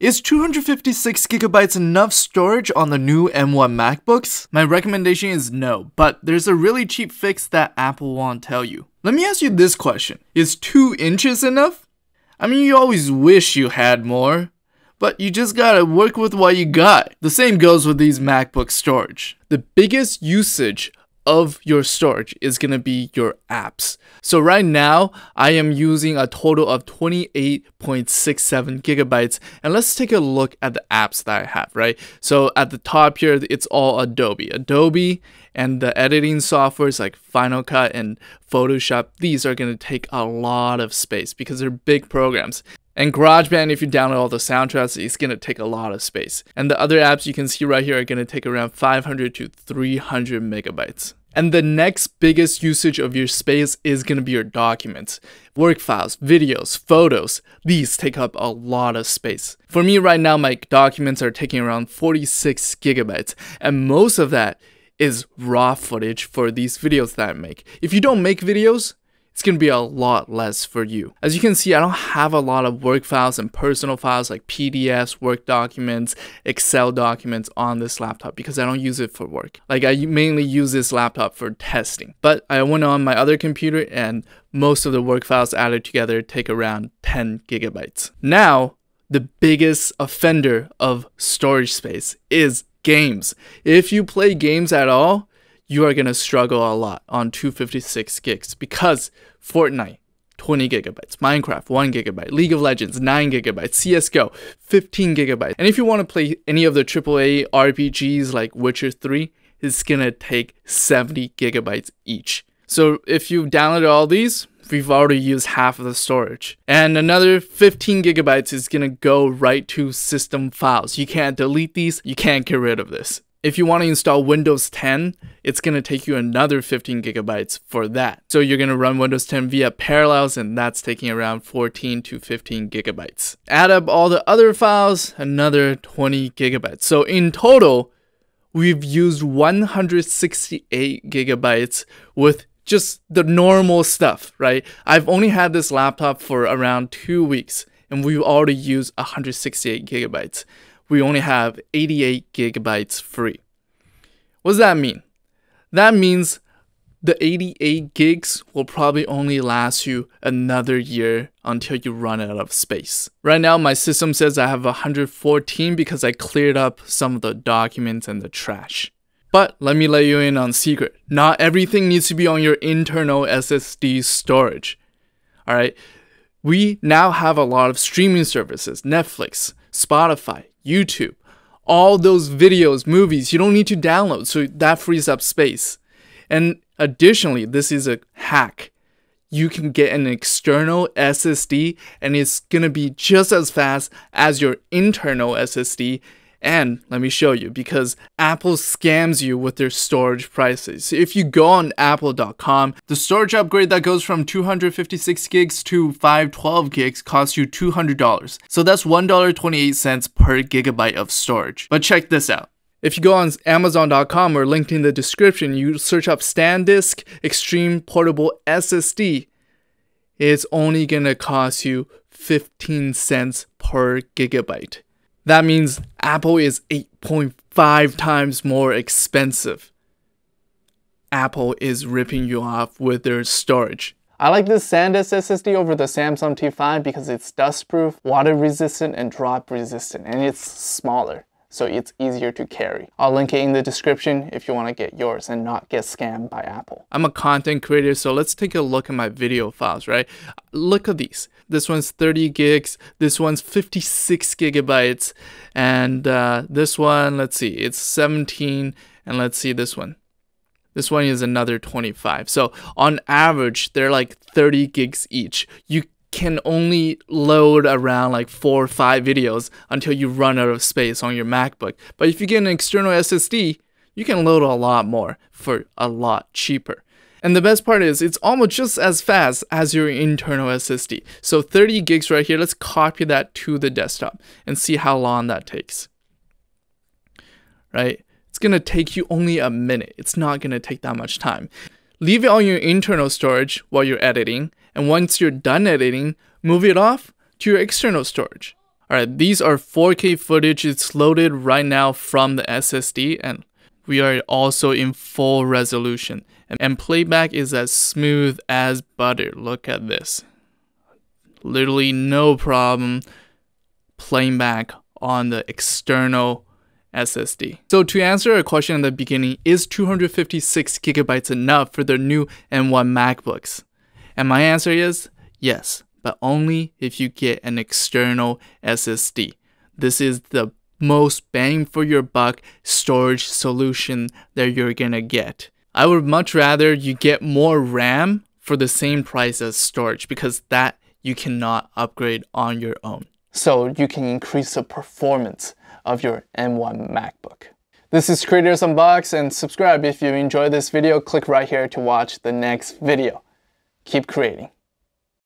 Is 256 gigabytes enough storage on the new M1 MacBooks? My recommendation is no, but there's a really cheap fix that Apple won't tell you. Let me ask you this question. Is 2 inches enough? I mean, you always wish you had more, but you just gotta work with what you got. The same goes with these MacBook storage. The biggest usage of your storage is going to be your apps. So right now, I am using a total of 28.67 gigabytes. And let's take a look at the apps that I have, right? So at the top here, it's all Adobe. Adobe and the editing softwares like Final Cut and Photoshop, these are going to take a lot of space because they're big programs. And GarageBand, if you download all the soundtracks, it's going to take a lot of space. And the other apps you can see right here are going to take around 500 to 300 megabytes. And the next biggest usage of your space is going to be your documents. Work files, videos, photos, these take up a lot of space. For me right now, my documents are taking around 46 gigabytes, and most of that is raw footage for these videos that I make. If you don't make videos, it's going to be a lot less for you. As you can see, I don't have a lot of work files and personal files like PDFs, Word documents, Excel documents on this laptop because I don't use it for work. Like I mainly use this laptop for testing. But I went on my other computer and most of the work files added together take around 10 gigabytes. Now, the biggest offender of storage space is games. If you play games at all, you are going to struggle a lot on 256 gigs because Fortnite, 20 gigabytes, Minecraft, 1 gigabyte, League of Legends, 9 gigabytes, CSGO, 15 gigabytes. And if you want to play any of the AAA RPGs like Witcher 3, it's going to take 70 gigabytes each. So if you've downloaded all these, we've already used half of the storage. And another 15 gigabytes is gonna go right to system files. You can't delete these, you can't get rid of this. If you want to install Windows 10, it's going to take you another 15 gigabytes for that. So you're going to run Windows 10 via Parallels and that's taking around 14 to 15 gigabytes. Add up all the other files, another 20 gigabytes. So in total, we've used 168 gigabytes with just the normal stuff, right? I've only had this laptop for around two weeks and we've already used 168 gigabytes we only have 88 gigabytes free. What does that mean? That means the 88 gigs will probably only last you another year until you run out of space. Right now, my system says I have 114 because I cleared up some of the documents and the trash. But let me let you in on secret. Not everything needs to be on your internal SSD storage. Alright, we now have a lot of streaming services, Netflix, Spotify, YouTube, all those videos, movies you don't need to download, so that frees up space. And additionally, this is a hack. You can get an external SSD and it's gonna be just as fast as your internal SSD and let me show you because Apple scams you with their storage prices. If you go on apple.com, the storage upgrade that goes from 256 gigs to 512 gigs costs you $200. So that's $1.28 per gigabyte of storage. But check this out. If you go on Amazon.com or linked in the description, you search up SanDisk Extreme Portable SSD, it's only gonna cost you 15 cents per gigabyte. That means Apple is 8.5 times more expensive. Apple is ripping you off with their storage. I like this SanDisk SSD over the Samsung T5 because it's dustproof, water resistant, and drop resistant, and it's smaller so it's easier to carry. I'll link it in the description if you want to get yours and not get scammed by Apple. I'm a content creator, so let's take a look at my video files, right? Look at these. This one's 30 gigs, this one's 56 gigabytes, and uh, this one, let's see, it's 17, and let's see this one. This one is another 25. So on average, they're like 30 gigs each. You can only load around like four or five videos until you run out of space on your MacBook. But if you get an external SSD, you can load a lot more for a lot cheaper. And the best part is it's almost just as fast as your internal SSD. So 30 gigs right here, let's copy that to the desktop and see how long that takes. Right? It's gonna take you only a minute. It's not gonna take that much time. Leave it on your internal storage while you're editing, and once you're done editing, move it off to your external storage. Alright, these are 4K footage. It's loaded right now from the SSD and we are also in full resolution. And playback is as smooth as butter. Look at this. Literally no problem playing back on the external SSD. So to answer a question in the beginning, is 256 gigabytes enough for the new M1 MacBooks? And my answer is yes, but only if you get an external SSD. This is the most bang for your buck storage solution that you're gonna get. I would much rather you get more RAM for the same price as storage because that you cannot upgrade on your own. So you can increase the performance of your M1 MacBook. This is Creators Unbox and subscribe if you enjoyed this video. Click right here to watch the next video. Keep creating.